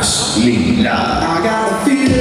Max now I got a feeling